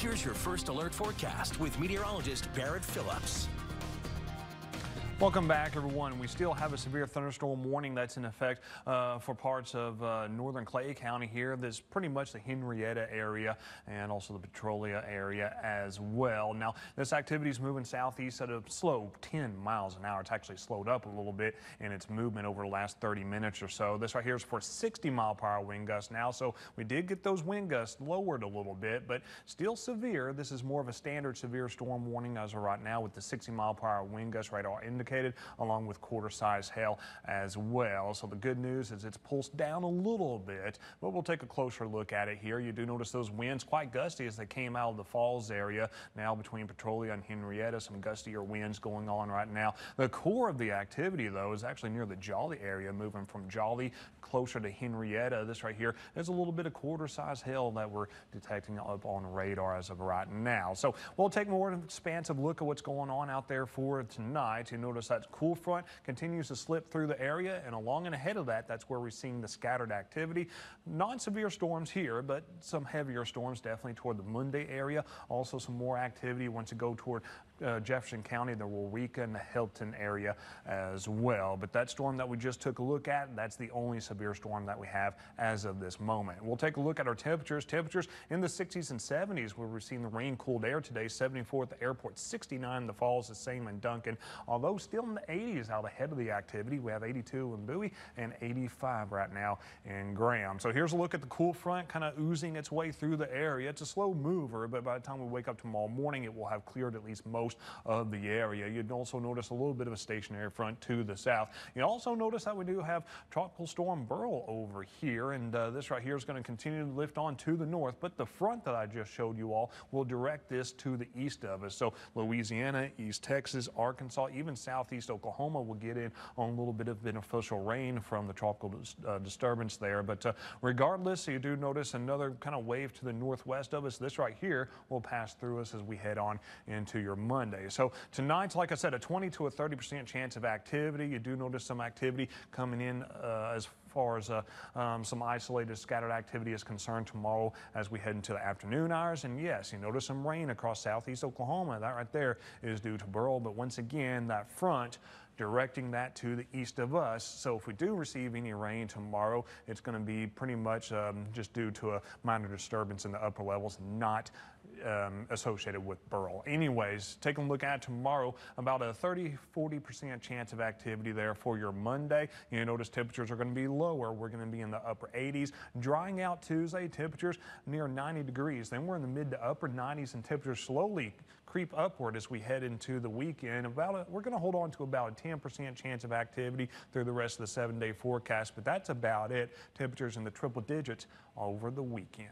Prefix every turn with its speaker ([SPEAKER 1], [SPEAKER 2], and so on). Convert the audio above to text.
[SPEAKER 1] Here's your first alert forecast with meteorologist Barrett Phillips.
[SPEAKER 2] Welcome back, everyone. We still have a severe thunderstorm warning that's in effect uh, for parts of uh, northern Clay County here. That's pretty much the Henrietta area and also the Petrolia area as well. Now, this activity is moving southeast at a slow 10 miles an hour. It's actually slowed up a little bit in its movement over the last 30 minutes or so. This right here is for 60 mile per hour wind gusts now, so we did get those wind gusts lowered a little bit, but still severe. This is more of a standard severe storm warning as of right now with the 60 mile per hour wind gust radar indicator indicated, along with quarter size hail as well. So the good news is it's pulsed down a little bit, but we'll take a closer look at it here. You do notice those winds quite gusty as they came out of the falls area. Now between Petrolia and Henrietta, some gustier winds going on right now. The core of the activity, though, is actually near the Jolly area, moving from Jolly closer to Henrietta. This right here is a little bit of quarter size hail that we're detecting up on radar as of right now. So we'll take more expansive look at what's going on out there for tonight. You notice notice that cool front continues to slip through the area and along and ahead of that, that's where we're seeing the scattered activity. Non-severe storms here, but some heavier storms definitely toward the Monday area. Also some more activity once you go toward uh, Jefferson County, the Waurika and the Hilton area as well. But that storm that we just took a look at, that's the only severe storm that we have as of this moment. We'll take a look at our temperatures. Temperatures in the 60s and 70s where we're seeing the rain cooled air today. 74 at the airport, 69 in the falls, the same in Duncan. Although still in the 80s out ahead of the activity. We have 82 in Bowie and 85 right now in Graham. So here's a look at the cool front kind of oozing its way through the area. It's a slow mover, but by the time we wake up tomorrow morning, it will have cleared at least most of the area. You'd also notice a little bit of a stationary front to the south. You also notice that we do have Tropical Storm Beryl over here, and uh, this right here is going to continue to lift on to the north, but the front that I just showed you all will direct this to the east of us. So Louisiana, East Texas, Arkansas, even southeast Oklahoma will get in on a little bit of beneficial rain from the tropical uh, disturbance there. But uh, regardless, you do notice another kind of wave to the northwest of us. This right here will pass through us as we head on into your Monday. So tonight's, like I said, a 20 to a 30% chance of activity. You do notice some activity coming in uh, as far as uh, um, some isolated scattered activity is concerned tomorrow as we head into the afternoon hours. And yes, you notice some rain across southeast Oklahoma. That right there is due to Beryl. But once again, that front directing that to the east of us. So if we do receive any rain tomorrow, it's going to be pretty much um, just due to a minor disturbance in the upper levels, not um, associated with Beryl. Anyways, taking a look at tomorrow, about a 30, 40% chance of activity there for your Monday. You notice temperatures are going to be lower. We're going to be in the upper 80s. Drying out Tuesday, temperatures near 90 degrees. Then we're in the mid to upper 90s and temperatures slowly creep upward as we head into the weekend. About a, we're going to hold on to about a 10% chance of activity through the rest of the seven day forecast, but that's about it. Temperatures in the triple digits over the weekend.